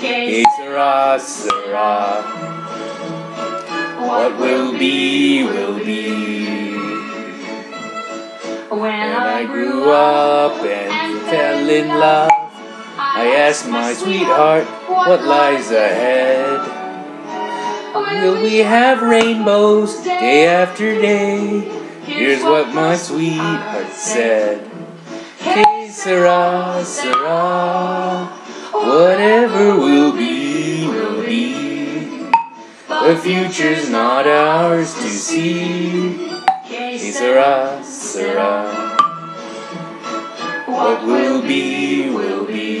Que sera, sera. What will be, will be. When I grew up and fell in love. I asked my sweetheart what lies ahead. Will we have rainbows day after day? Here's what my sweetheart said. Que sera, sera. Whatever will be, will be. The future's not ours to see. Sera, sera. What will be, will be.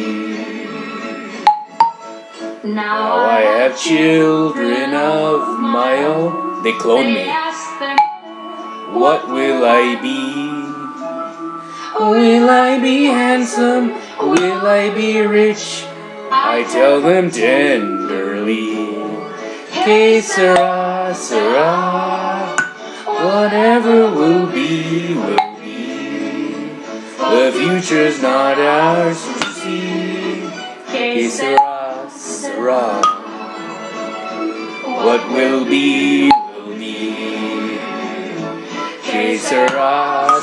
Now I have children of my own. They clone me. What will I be? Will I be handsome? Will I be rich? I tell them tenderly. Que sera, sera. Whatever will be, will be. The future's not ours to see. Que sera, sera. What will be, will be. Que sera,